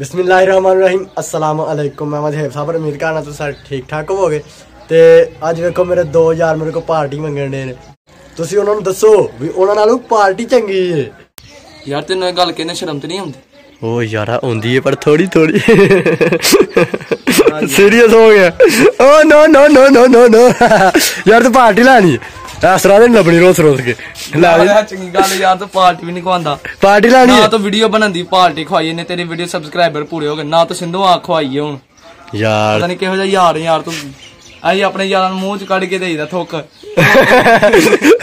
ਬਿਸਮਿਲ੍ਲਾਹਿਰਰਹਿਮਾਨਿਰਰਹੀਮ ਅਸਲਾਮ ਅਲੈਕੁਮ ਮੈਂ ਮਧੇਬ ਸਾਹਿਬ ਉਮੀਦ ਕਰਨਾ ਤੁਸੀਂ ਸਾਰੇ ਠੀਕ ਠਾਕ ਹੋਵੋਗੇ ਤੇ ਅੱਜ ਵੇਖੋ ਮੇਰੇ ਦੋ ਯਾਰ ਮੇਰੇ ਕੋਲ ਪਾਰਟੀ ਮੰਗਣ ਦੇ ਨੇ ਤੁਸੀਂ ਉਹਨਾਂ ਨੂੰ ਦੱਸੋ ਵੀ ਉਹਨਾਂ ਨਾਲੋਂ ਪਾਰਟੀ ਚੰਗੀ ਏ ਯਾਰ ਤੈਨੂੰ ਇਹ ਗੱਲ ਕਹਿੰਦੇ ਸ਼ਰਮ ਤੇ ਨਹੀਂ ਆਉਂਦੀ ਉਹ ਯਾਰਾ ਆਉਂਦੀ ਏ ਪਰ ਥੋੜੀ ਥੋੜੀ ਸੀਰੀਅਸ ਹੋ ਗਿਆ ਓ ਨੋ ਨੋ ਨੋ ਨੋ ਨੋ ਯਾਰ ਤੂੰ ਪਾਰਟੀ ਲੈਣੀ ਇਸ ਤਰ੍ਹਾਂ ਦੇ ਲੱਭਣੀ ਰੋਸ ਰੋਸ ਕੇ। ਲੈ ਲਈ। ਯਾਰ ਚੰਗੀ ਗੱਲ ਯਾਰ ਤੂੰ ਪਾਰਟੀ ਵੀ ਨਹੀਂ ਖਵਾਉਂਦਾ। ਪਾਰਟੀ ਲੈਣੀ ਨਾ ਤਾਂ ਵੀਡੀਓ ਬਣਾਉਂਦੀ ਪਾਰਟੀ ਖਵਾਈ ਨੇ ਤੇਰੇ ਵੀਡੀਓ ਸਬਸਕ੍ਰਾਈਬਰ ਪੂਰੇ ਹੋ ਗਏ। ਨਾ ਤਾਂ ਸਿੰਧੂ ਆ ਖਵਾਈਏ ਹੁਣ। ਯਾਰ। ਪਤਾ ਨਹੀਂ ਕਿਹੋ ਜਿਹਾ ਯਾਰ ਯਾਰ ਤੂੰ। ਆਈ ਆਪਣੇ ਯਾਰਾਂ ਨੂੰ ਮੂੰਹ ਚ ਕੱਢ ਕੇ ਦੇਈਦਾ ਥੁੱਕ।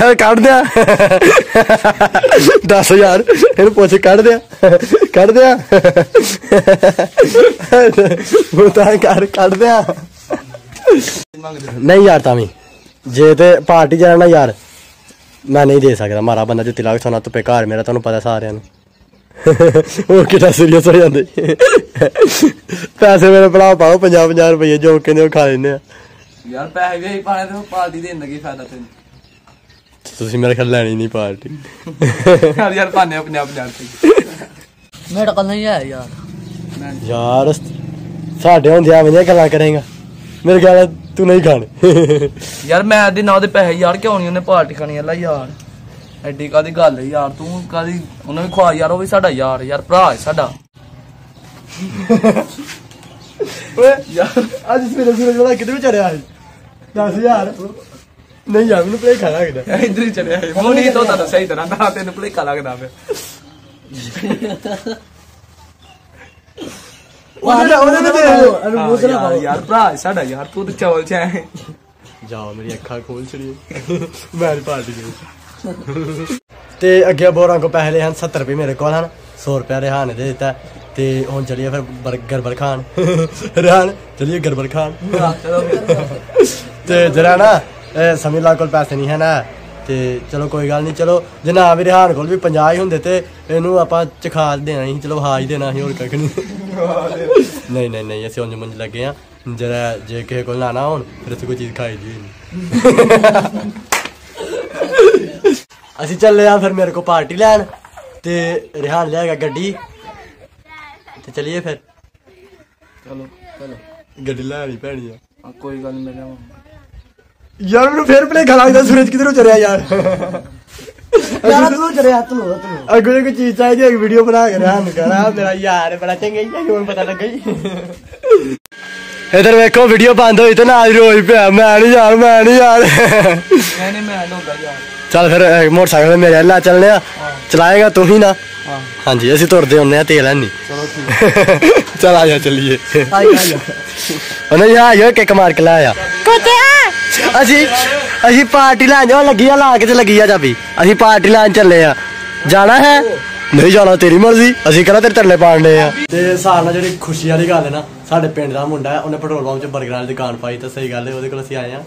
ਹੈ ਕੱਢ ਦਿਆ। 10000 ਇਹਨੂੰ ਪੁੱਛ ਕੱਢ ਦਿਆ। ਕੱਢ ਦਿਆ। ਉਹ ਤਾਂ ਕਰ ਕੱਢ ਦਿਆ। ਨਹੀਂ ਯਾਰ ਤਾਂ ਵੀ। ਜੇ ਤੇ ਪਾਰਟੀ ਜਾਣਾ ਯਾਰ ਮੈਂ ਨਹੀਂ ਦੇ ਸਕਦਾ। ਮਾਰਾ ਬੰਦਾ ਜੁੱਤੀ ਲਾ ਕੇ ਸੋਨਾ ਤੁਪੇ ਘਰ ਮੇਰਾ ਤੁਹਾਨੂੰ ਪਤਾ ਸਾਰਿਆਂ ਨੂੰ। ਉਹ ਕਿੰਨਾ ਸੀਰੀਅਸ ਹੋ ਜਾਂਦੇ? ਪੈਸੇ ਮੇਰੇ ਭਰਾ ਪਾਓ 50 50 ਰੁਪਏ ਜੋ ਕਹਿੰਦੇ ਉਹ ਖਾ ਲੈਂਦੇ ਆ। ਯਾਰ ਪੈਸੇ ਵੀ ਪਾਣੇ ਤੇ ਪਾਰਟੀ ਦੇਣ ਦਾ ਕੀ ਫਾਇਦਾ ਤੈਨੂੰ? ਤੁਸੀਂ ਮੇਰੇ ਖਿਆਲ ਲੈਣੀ ਨਹੀਂ ਪਾਰਟੀ। ਯਾਰ ਯਾਰ ਪਾਣੇ ਆਪਣੇ ਆਪ ਜਾਣ ਤੇ ਮੇਰਾ ਕੋਲ ਨਹੀਂ ਹੈ ਯਾਰ। ਯਾਰ ਸਾਡੇ ਹੁੰਦੇ ਆ ਵਧੀਆ ਗੱਲਾਂ ਕਰੇਗਾ। ਮੇਰੇ ਖਿਆਲ ਤੂੰ ਨਹੀਂ ਖਾਣੇ। ਯਾਰ ਮੈਂ ਦੇ ਨਾਂ ਦੇ ਪੈਸੇ ਯਾਰ ਕਿਉਂ ਨਹੀਂ ਉਹਨੇ ਪਾਰਟੀ ਖਾਣੀ ਅੱਲਾ ਯਾਰ। ਐਡੀ ਕਾਦੀ ਗੱਲ ਯਾਰ ਤੂੰ ਕਾਦੀ ਉਹਨੇ ਵੀ ਖਵਾ ਯਾਰ ਉਹ ਵੀ ਸਾਡਾ ਯਾਰ ਯਾਰ ਭਰਾ ਹੈ ਸਾਡਾ। ਓਏ ਯਾਰ। ਅੱਜ ਸਵੇਰੇ ਸਵੇਰੇ ਜਿਹੜਾ ਕਿਤੇ ਵੀ ਚੜਿਆ ਸੀ 10000 ਨਹੀਂ ਯਾਰ ਮੈਨੂੰ ਪਲੇ ਖਾਣਾ ਕਿਦਾ ਇੱਧਰ ਹੀ ਚੜਿਆ ਨਹੀਂ ਧੋਤਾ ਤਾਂ ਸਹੀ ਤਰ੍ਹਾਂ ਨਾ ਤੈਨੂੰ ਭੁਲੇਖਾ ਲੱਗਦਾ ਫਿਰ ਉਹਨੇ ਉਹਨੇ ਤੇ ਹਾਂ, ਯਾਰ ਯਾਰ ਭਰਾ ਹੈ ਸਾਡਾ ਯਾਰ ਤੂੰ ਤੇ ਚਵਲ ਚ ਹੈ ਜਾਓ ਮੇਰੀ ਅੱਖਾਂ ਖੋਲ ਛੜੀਏ ਮੈਂ ਨੀ ਪਾਰਟੀ ਗਈ ਤੇ ਅੱਗੇ ਬੋਰਾਂ ਕੋ ਪੈਸੇ ਲਏ ਹਨ 70 ਰੁਪਏ ਮੇਰੇ ਕੋਲ ਹਨ 100 ਰੁਪਏ ਰਿਹਾਨ ਨੇ ਦੇ ਦਿੱਤਾ। ਤੇ ਹੁਣ ਚਲੀਏ ਫਿਰ ਬਰ- ਗਰਬਰ ਖਾਨ ਰਿਹਾਨ ਚਲੀਏ ਗਰਬਰ ਖਾਨ ਚਲੋ ਤੇ ਜਰਾ ਨਾ ਸਮੀਲਾ ਕੋਲ ਪੈਸੇ ਨਹੀਂ ਹੈ ਨਾ। ਤੇ ਚਲੋ ਕੋਈ ਗੱਲ ਨਹੀਂ ਚਲੋ ਜੇ ਨਾ ਵੀ ਰਿਹਾਨ ਕੋਲ ਵੀ 50 ਹੀ ਹੁੰਦੇ ਤੇ ਇਹਨੂੰ ਆਪਾਂ ਚਖਾ ਦੇਣਾ ਸੀ ਚਲੋ ਹਾਜ ਦੇਣਾ ਸੀ ਹੋਰ ਕੱਖ ਨਹੀਂ ਨਹੀਂ ਨਹੀਂ ਨਹੀਂ ਅਸੀਂ ਉਂਝ ਮੁੰਝ ਲੱਗੇ ਆ। ਜਰਾ ਜੇ ਕਿਸੇ ਕੋਲ ਨਾ ਨਾ ਹੋਣ ਫਿਰ ਅਸੀਂ ਕੋਈ ਚੀਜ਼ ਖਾਈ ਦੀ ਨਹੀਂ ਅਸੀਂ ਚੱਲੇ ਆ ਫਿਰ ਮੇਰੇ ਕੋ ਪਾਰਟੀ ਲੈਣ ਤੇ ਰਿਹਾਨ ਲਿਆਏਗਾ ਗੱਡੀ। ਤੇ ਚਲੀਏ ਫਿਰ। ਚਲੋ ਚਲੋ। ਗੱਡੀ ਲੈਣੀ ਪੈਣੀ ਆ। ਕੋਈ ਗੱਲ ਨਹੀਂ ਮੈਂ ਯਾਰ ਮੈਨੂੰ ਫੇਰ ਪਲੇ ਖਾ ਲੱਗਦਾ ਸੂਰਜ ਕਿਧਰੋਂ ਚੜਿਆ ਯਾਰ। ਯਾਰ ਤੂੰ ਚੜਿਆ ਤੂੰ ਤੂੰ। ਅੱਗੋਂ ਜੇ ਕੋਈ ਚੀਜ਼ ਚਾਹੀਦੀ ਹੈ ਵੀਡੀਓ ਬਣਾ ਕੇ ਰਹਿਣ ਕਰਾ ਮੇਰਾ ਯਾਰ ਬੜਾ ਚੰਗਾ ਹੀ ਹੁਣ ਪਤਾ ਲੱਗਾ ਹੀ। ਇਧਰ ਵੇਖੋ ਵੀਡੀਓ ਬੰਦ ਹੋਈ ਤੇ ਨਾਲ ਹੀ ਰੋਈ ਪਿਆ। ਮੈਂ ਨਹੀਂ ਯਾਰ ਮੈਂ ਨਹੀਂ ਯਾਰ। ਨਹੀਂ ਨਹੀਂ ਮੈਂ ਲਾਉਂਦਾ ਯਾਰ। ਚੱਲ ਫਿਰ ਮੋਟਰਸਾਈਕਲ ਤੇ ਮੇਰੇ ਨਾਲ ਚੱਲਨੇ ਆ ਚਲਾਏਗਾ ਤੂੰ ਹੀ ਨਾ। ਹਾਂ। ਹਾਂਜੀ ਅਸੀਂ ਤੁਰਦੇ ਹੁੰਨੇ ਆ ਤੇਲ ਨਹੀਂ ਚਲੋ ਠੀਕ। ਚਲ ਆ ਜਾ ਚੱਲੀਏ। ਆਈ ਆਈ। ਉਹਨੇ ਯਾ ਯੋ ਕਿੱਕ ਮਾਰ ਕੇ ਲਾਇਆ ਕੁੱਤਿਆ ਅਸੀਂ ਅਸੀਂ ਪਾਰਟੀ ਲੈਣ ਜਾ ਲੱਗੀ ਆ ਲਾ ਕੇ ਤੇ ਲੱਗੀ ਆ ਚਾਬੀ। ਅਸੀਂ ਪਾਰਟੀ ਲੈਣ ਚੱਲੇ ਆ। ਜਾਣਾ ਹੈ? ਨਹੀਂ ਜਾਣਾ ਤੇਰੀ ਮਰਜ਼ੀ। ਅਸੀਂ ਕਿਹੜਾ ਤੇਰੇ ਤਰਲੇ ਪਾੜਨੇ ਆ? ਤੇ ਸਾਲ ਨਾਲ ਜਿਹੜੀ ਖੁਸ਼ੀ ਵਾਲੀ ਗੱਲ ਹੈ ਨਾ ਸਾਡੇ ਪਿੰਡ ਦਾ ਮੁੰਡਾ ਹੈ ਉਹਨੇ ਪੈਟਰੋਲ ਪੰਪ 'ਚ 버ਗਰਾਂ ਦੀ ਦੁਕਾਨ ਪਾਈ ਤਾਂ ਸਹੀ ਗੱਲ ਹੈ ਉਹਦੇ ਕੋਲ ਅਸੀਂ ਆਏ ਆ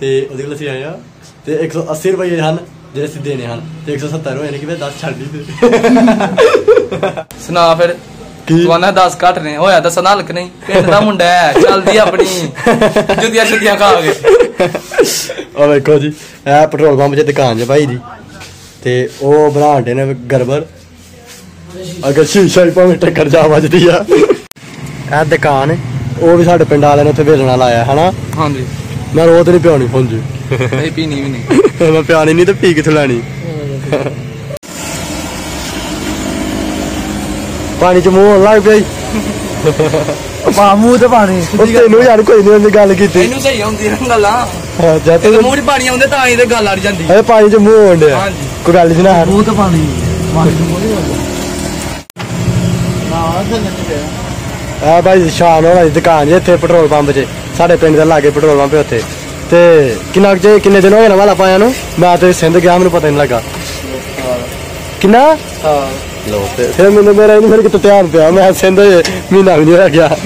ਤੇ ਉਹਦੇ ਕੋਲ ਅਸੀਂ ਆਏ ਆ ਤੇ 180 ਰੁਪਏ ਹਨ ਜਿਹੜੇ ਅਸੀਂ ਦੇਣੇ ਹਨ। ਤੇ 170 ਹੋਏ ਨੇ ਕਿ 10 ਛੱਡ ਹੀ ਦੇ ਸੁਣਾ ਫਿਰ ਕੀ? ਤੂੰ ਆਨਾ 10 ਘੱਟ ਨੇ। ਹੋਇਆ ਤਾਂ ਸੁਣਾ ਹਲਕ ਨਹੀਂ ਪਿੰਡ ਦਾ ਮੁੰਡਾ ਹੈ ਚੱਲਦੀ ਆਪਣੀ। ਜੁੱਤੀਆਂ ਛੁੱਤੀਆਂ ਖਾ ਕੇ। ਉਹ ਵੇਖੋ ਜੀ ਇਹ ਪੈਟਰੋਲ ਪੰਪ 'ਚ ਦੁਕਾਨ 'ਚ ਭਾਈ ਦੀ। ਤੇ ਉਹ ਬਣਾਉਂਦੇ ਨੇ ਗਰਬਰ ਅਗਰ ਸ਼ੀਸ਼ਾ ਹੀ ਭਾਵੇਂ ਟੱਕਰ ਜਾ ਵੱਜਦੀ ਆ। ਇਹ ਦੁਕਾਨ ਹੈ, ਉਹ ਵੀ ਸਾਡੇ ਪਿੰਡ ਵਾਲਿਆਂ ਨੇ ਉੱਥੇ ਵੇਚਣਾ ਲਾਇਆ ਹਨਾ? ਹਾਂਜੀ। ਮੈਂ ਰੋਜ਼ ਨਹੀਂ ਪਿਆਉਣੀ ਹੁੰਜੀ ਨਹੀਂ ਪੀਣੀ ਵੀ ਨਹੀਂ। ਮੈਂ ਪਿਆਣੀ ਨਹੀਂ ਤੇ ਪੀ ਕਿੱਥੋਂ ਲੈਣੀ? ਪਾਣੀ ਚ ਮੂੰਹ ਹੋਣ ਲੱਗ ਪਿਆ ਈ। ਪਾ ਮੂੰਹ ਤੇ ਪਾਣੀ ਉਹ ਤੈਨੂੰ ਯਾਰ ਕੋਈ ਨਹੀਂ ਉਹਨੇ ਗੱਲ ਕੀਤੀ। ਇਹਨੂੰ ਸਹੀ ਆਉਂਦੀ ਨਾ ਗੱਲਾਂ। ਹਾਂ, ਜਦ ਤੇ ਮੂੰਹ 'ਚ ਪਾਣੀ ਆਉਂਦੇ ਤਾਂ ਹੀ ਤੇ ਗੱਲ ਅੜ ਜਾਂਦੀ। ਇਹ ਪਾਣੀ ਚ ਮੂੰਹ ਹੋਣ ਡਿਆ ਹਾਂਜੀ। ਕੋਈ ਗੱਲ ਨਹੀਂ ਨਾ ਮੂੰਹ ਤੇ ਪਾਣੀ। ਆ ਭਾਈ ਸ਼ਾਨ ਹੋਣਾ ਦੀ ਦੁਕਾਨ ਜੇ ਇੱਥੇ ਪੈਟਰੋਲ ਪੰਪ 'ਚ। ਸਾਡੇ ਪਿੰਡ ਦੇ ਲਾਗੇ ਪੈਟਰੋਲ ਪੰਪ ਹੈ ਉੱਥੇ। ਤੇ ਕਿੰਨਾ ਕੁ ਜੇ ਕਿੰਨੇ ਦਿਨ ਹੋਏ ਨਾ ਵਾਲਾ ਪਾਇਆ ਨੂੰ? ਮੈਂ ਤੇ ਸਿੰਧ ਗਿਆ ਮੈਨੂੰ ਪਤਾ ਨਹੀਂ ਲੱਗਾ। ਕਿੰਨਾ? ਹਾਂ। ਲੋ ਫਿਰ ਮੈਨੂੰ ਮੇਰਾ ਇਹਨੂੰ ਫਿਰ ਕਿਤੇ ਧਿਆਨ ਪਿਆ। ਮੈਂ ਸਿੰਧ ਮਹੀਨਾ ਵੀ ਨਹੀਂ ਰਹਿ ਗਿਆ।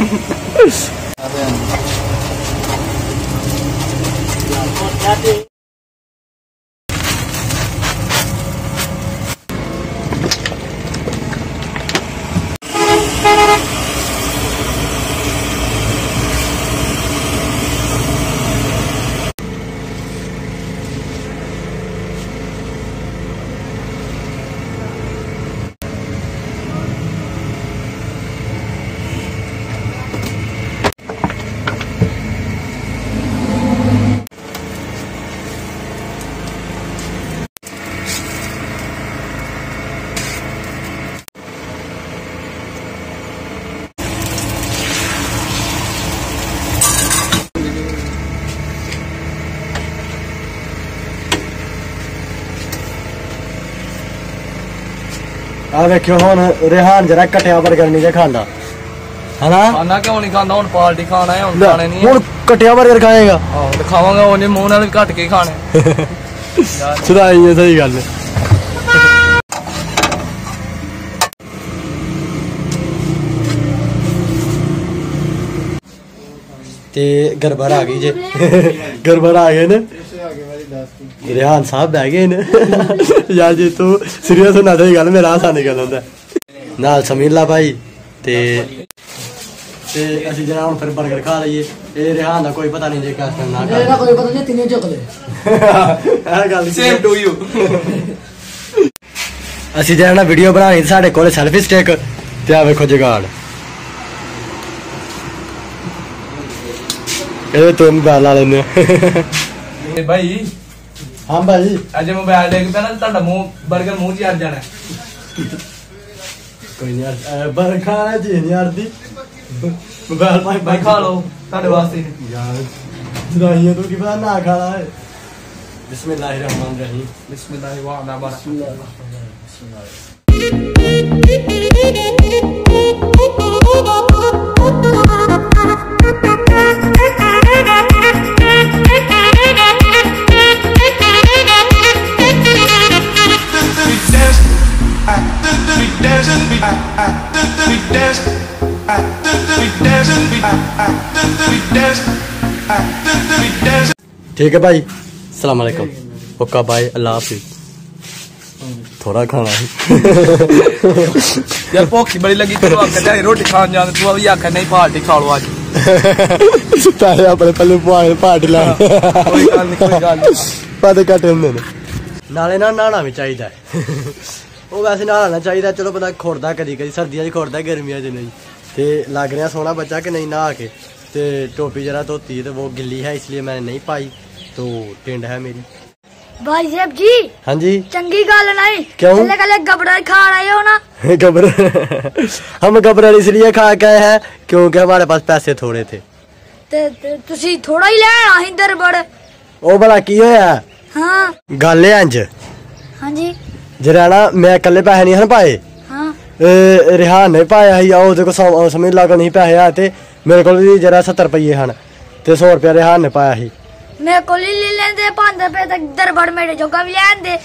ਆ ਵੇਖਿਓ ਹੁਣ ਰਿਹਾਨ ਜਰਾ ਕਟਿਆ 버ਗਰ ਨਹੀਂ ਜੇ ਖਾਂਦਾ। ਹਨਾ? ਖਾਣਾ ਕਿਉਂ ਨਹੀਂ ਖਾਂਦਾ? ਹੁਣ ਪਾਰਟੀ ਖਾਣਾ ਹੈ ਹੁਣ ਖਾਣੇ ਨਹੀਂ ਹੁਣ ਕਟਿਆ 버ਗਰ ਖਾਏਗਾ। ਆਹੋ ਤੇ ਖਾਵਾਂਗਾ ਉਹਨੇ ਮੂੰਹ ਨਾਲ ਵੀ ਘੱਟ ਕੇ ਖਾਣੇ। ਯਾਰ ਸੁਣਾਈ ਹੈ ਸਹੀ ਗੱਲ ਤੇ ਗਰਬਰ ਆ ਗਈ ਜੇ। ਗਰਬਰ ਆ ਗਏ ਨੇ। ਰਿਹਾਨ ਸਾਹਿਬ ਬਹਿ ਗਏ ਨੇ। ਯਾਰ ਜੇ ਤੂੰ ਸੀਰੀਅਸ ਹੋਣਾ ਸਹੀ ਗੱਲ ਮੇਰਾ ਹਾਸਾ ਨਿਕਲ ਆਉਂਦਾ ਨਾਲ ਸਮੀਲਾ ਭਾਈ ਤੇ ਤੇ ਅਸੀਂ ਜਰਾ ਹੁਣ ਫਿਰ 버ਗਰ ਖਾ ਲਈਏ। ਇਹ ਰਿਹਾਨ ਦਾ ਕੋਈ ਪਤਾ ਨਹੀਂ ਜੇ ਕਿਸ ਨਾ ਇਹਦਾ ਕੋਈ ਪਤਾ ਨਹੀਂ ਤਿੰਨੇ ਝੁਕ ਲੈ ਕਰ ਇਹ ਗੱਲ ਸੇਮ ਟੂ ਯੂ ਅਸੀਂ ਜਿਹੜਾ ਨਾ ਵੀਡੀਓ ਬਣਾਣੀ ਸਾਡੇ ਕੋਲ ਸੈਲਫੀ ਸਟਿਕ ਤੇ ਆ ਵੇਖੋ ਜਗਾੜ। ਇਹ ਤੋਂ ਮੋਬਾਈਲ ਲਾ ਲੈਨੇ ਤੇ ਭਾਈ ਹਾਂ ਭਾਈ। ਅੱਜ ਮੋਬਾਈਲ ਦੇਖ ਪਿਆ ਨਾ ਤੁਹਾਡਾ ਮੂੰਹ 버ਗਰ ਮੂੰਹ 'ਚ ਹੀ ਆ ਜਾਣਾ। ਕੋਈ ਨਹੀਂ ਯਾਰ ਬਰ ਖਾਣਾ ਜੀ ਨਹੀਂ ਯਾਰ ਦੀ ਮੋਬਾਈਲ ਭਾਈ ਭਾਈ ਖਾ ਲਓ ਤੁਹਾਡੇ ਵਾਸਤੇ ਯਾਰ ਜਦਾਈਆਂ ਤੂੰ ਕੀ ਪਤਾ ਨਾ ਖਾਣਾ ਹੈ ਬਿਸਮਿਲ੍ਲਾਹਿਰਰਹਿਮਾਨਿਰਰਹੀਮ। ਬਿਸਮਿਲ੍ਲਾਹਿਰ ਠੀਕ ਹੈ ਭਾਈ ਸਲਾਮ ਅਲੈਕਮ ਓਕਾ ਬਾਈ ਅੱਲਾ ਹਾਫਿਜ਼ ਥੋੜਾ ਖਾਣਾ ਯਾਰ ਭੁੱਖ ਹੀ ਬੜੀ ਲੱਗੀ ਤੂੰ ਆਖਦਾ ਰੋਟੀ ਖਾਣ ਜਾਣ ਤੂੰ ਵੀ ਆਖਦਾ ਨਹੀਂ ਪਾਰਟੀ ਖਾ ਲਓ ਅੱਜ ਪੈਸੇ ਆਪਣੇ ਪੱਲੇ ਪਵਾ ਪਾਰਟੀ ਲਾ ਕੋਈ ਗੱਲ ਨਹੀਂ ਕੋਈ ਗੱਲ ਨਹੀਂ ਪਦ ਘੱਟ ਹੁੰਦੇ ਨੇ ਨਾਲੇ ਨਾ ਨਹਾਣਾ ਵੀ ਚਾਹੀਦਾ ਹੈ। ਉਹ ਵੈਸੇ ਨਹਾਣਾ ਚਾਹੀਦਾ ਚਲੋ ਬੰਦਾ ਖੁਰਦਾ ਕਦੀ ਕਦੀ ਸਰਦੀਆਂ 'ਚ ਖੁਰਦਾ ਗਰਮੀਆਂ 'ਚ ਨਹੀਂ ਤੇ ਲੱਗ ਰਿਹਾ ਸੋਹਣਾ ਬੱਚਾ ਕਿ ਨਹੀਂ ਨਹਾ ਕੇ ਤੇ ਟੋਪੀ ਜਰਾ ਧੋਤੀ है, तो वो गिल्ली है इसलिए मैंने नहीं पाई तो टेंड है मेरी भाई साहब जी हाँ जी चंगी गल नहीं क्यों? कले कले गबड़ा खा रहे हो ना गबर हम गबर इसलिए खा के आए हैं क्योंकि हमारे पास पैसे थोड़े थे ਤੇ ਤੇ ਤੁਸੀਂ ਥੋੜਾ ਹੀ ਲੈਣਾ ਸੀ ਦਰਬੜ ਉਹ ਭਲਾ ਕੀ ਹੋਇਆ ਹਾਂ ਗੱਲ ਹੈ ਇੰਜ ਹਾਂਜੀ ਜਿਹੜਾ ਨਾ ਮੈਂ ਇਕੱਲੇ ਪੈਸੇ ਨਹੀਂ ਹਨ ਪਾਏ। ਹਾਂ। ਰਿਹਾਨ ਨੇ ਪਾਇਆ ਸੀ ਆ ਉਹਦੇ ਕੋਲ ਸਮਝ ਲਾ ਕੋ ਨਹੀਂ ਪੈਸੇ ਆ ਤੇ ਮੇਰੇ ਕੋਲ ਵੀ ਜਰਾ 70 ਰੁਪਏ ਹਨ ਤੇ 100 ਰੁਪਏ ਰਿਹਾਨ ਨੇ ਪਾਇਆ ਸੀ। ਮੇਰੇ ਕੋਲ ਹੀ ਲੈ ਲੈਂਦੇ 5 ਰੁਪਏ ਤੱਕ ਦਰਬੜ ਮੇਰੇ ਜੋਗਾ ਵੀ ਲੈਂਦੇ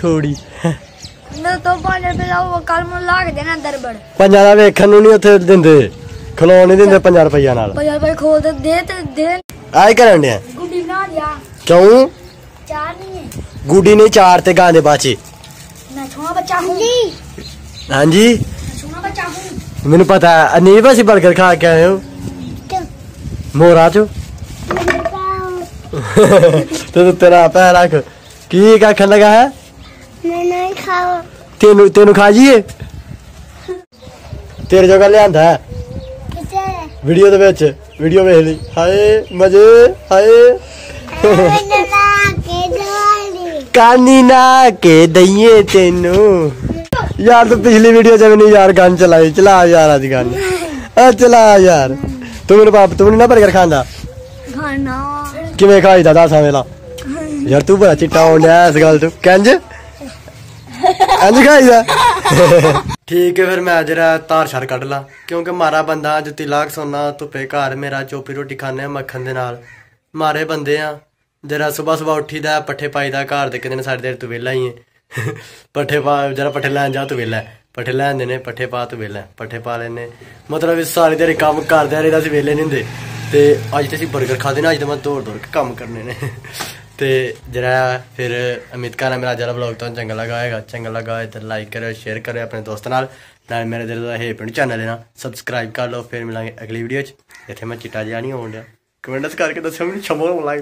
ਥੋੜੀ ਮੇਰੇ ਤੋਂ 5 ਰੁਪਏ ਦਾ ਉਹ ਕੱਲ ਨੂੰ ਲਾ ਕੇ ਦੇਣਾ ਦਰਬੜ। ਪੰਜਾਂ ਦਾ ਵੇਖਣ ਨੂੰ ਨਹੀਂ ਉੱਥੇ ਦਿੰਦੇ ਖਲੋਣ ਨਹੀਂ ਦਿੰਦੇ 50 ਰੁਪਈਆ ਨਾਲ। 50 ਰੁਪਏ ਖੋਲ ਦੇ ਦੇ ਤੇ ਦੇ। ਆਈ ਕਰਨ ਡਿਆ। ਗੁੱਡੀ ਬਣਾ ਦਿਆ। ਕਿਉਂ? ਚਾਰ ਗੁੱਡੀ ਨੇ ਚਾਰ ਤੇ ਗਾਂ ਦੇ ਬਾਚੇ ਮੈਂ ਛੋਣਾ ਬੱਚਾ ਹੂੰ। ਜੀ ਹਾਂਜੀ। ਮੈਂ ਛੋਣਾ ਬੱਚਾ ਹੂੰ। ਮੈਨੂੰ ਪਤਾ ਨਹੀਂ ਬਸ 버ਗਰ ਖਾ ਕੇ ਆਏ ਹੋ? ਮੋਰਾ ਚੋ? ਤੇ ਤੇਰਾ ਪੈਰ ਰੱਖ। ਕੀ ਕੱਖਣ ਲਗਾ ਹੈ? ਮੈਂ ਨਹੀਂ ਖਾਓ ਤੈਨੂੰ ਤੈਨੂੰ ਖਾ ਜੀਏ ਤੇਰੇ ਜੋਗਾ ਲਿਆਂਦਾ ਹੈ। ਵੀਡੀਓ ਦੇ ਵਿੱਚ। ਵੀਡੀਓ ਵੇਖ ਲਈ। ਹਾਏ ਮਜ਼ੇ ਹਾਏ। ਕਾਨੀ ਨਾ ਕੇ ਦਈਏ ਤੈਨੂੰ। ਯਾਰ ਤੂੰ ਪਿਛਲੀ ਵੀਡੀਓ ਚ ਨਹੀਂ ਯਾਰ ਗਾਣ ਚਲਾਈ ਚਲਾ ਯਾਰ ਅੱਜ ਗਾਣ। ਆ ਚਲਾ ਯਾਰ। ਤੂੰ ਮੇਰੇ ਬਾਪ ਤੂੰ ਨਹੀਂ ਨਾ 버ਗਰ ਖਾਂਦਾ। ਖਾਣਾ। ਕਿਵੇਂ ਖਾਈਦਾ ਦੱਸ ਵੇਲਾ ਯਾਰ ਤੂੰ ਬੜਾ ਚਿੱਟਾ ਹੋਣਾ ਇਸ ਗੱਲ ਤੋਂ। ਕੰਜ? ਅੰਜ ਖਾਈਦਾ। ਠੀਕ ਹੈ ਫਿਰ ਮੈਂ ਜਰਾ ਤਾਰ ਛੜ ਕੱਢ ਲਾ। ਕਿਉਂਕਿ ਮਾਰਾ ਬੰਦਾ ਜੁੱਤੀ ਲਾਗ ਸੋਨਾ ਧੁੱਪੇ ਘਰ ਮੇਰਾ ਚੋਪੀ ਰੋਟੀ ਖਾਣੇ ਮੱਖਣ ਦੇ ਨਾਲ। ਮਾਰੇ ਬੰਦੇ ਆ। ਜਰਾ ਸਵੇਰ ਸਵੇਰ ਉੱਠੀਦਾ, ਪੱਠੇ ਪਾਈਦਾ ਘਰ ਦੇ, ਕਹਿੰਦੇ ਨੇ ਸਾਡੇ ਦੇਰ ਤੂੰ ਵਿਹਲਾ ਹੀ ਹੈ ਪੱਠੇ ਪਾ, ਜਰਾ ਪੱਠੇ ਲੈਣ ਜਾ ਤੂੰ ਵਿਹਲਾ। ਹੈ। ਪੱਠੇ ਲੈਂਦੇ ਨੇ, ਪੱਠੇ ਪਾ ਤੂੰ ਵਿਹਲਾ। ਪੱਠੇ ਪਾ ਲੈਨੇ ਮਤਲਬ ਇਸ ਸਾਰੀ ਦਿਹਾੜੀ ਕੰਮ ਕਰਦੇ ਆ ਰਹੀ ਅਸੀਂ ਵਿਹਲੇ ਨਹੀਂ ਹੁੰਦੇ। ਤੇ ਅੱਜ ਤੇ ਅਸੀਂ 버ਗਰ ਖਾਦੇ ਨਾ, ਅੱਜ ਤਾਂ ਮੈਂ ਦੌੜ ਦੌੜ ਕੇ ਕੰਮ ਕਰਨੇ ਨੇ। ਤੇ ਜਿਹੜਾ ਫਿਰ ਅਮਿਤ ਕਰਾਂ ਮੇਰਾ ਜਿਹੜਾ ਵਲੌਗ ਤੁਹਾਨੂੰ ਚੰਗਾ ਲੱਗਾ ਹੋਏਗਾ। ਚੰਗਾ ਲੱਗਾ ਹੋਏ ਤਾਂ ਲਾਈਕ ਕਰਿਓ ਸ਼ੇਅਰ ਕਰਿਓ ਆਪਣੇ ਦੋਸਤਾਂ ਨਾਲ। ਨਾਲ ਮੇਰੇ ਦਿਲ ਦਾ ਹੈ ਪਿੰਡ ਚੈਨਲ ਹੈ ਨਾ ਸਬਸਕ੍ਰਾਈਬ ਕਰ ਲਓ, ਫਿਰ ਮਿਲਾਂਗੇ ਅਗਲੀ ਵੀਡੀਓ 'ਚ। ਇੱਥੇ ਮੈਂ ਚਿੱਟਾ ਜਿਹਾ ਨਹੀਂ ਹੋਣ ਡਿਆ। ਕਮੈਂਟਸ ਕਰਕੇ ਦੱਸਿਓ, ਮੈਨੂੰ ਛਮੋ ਲੱਗ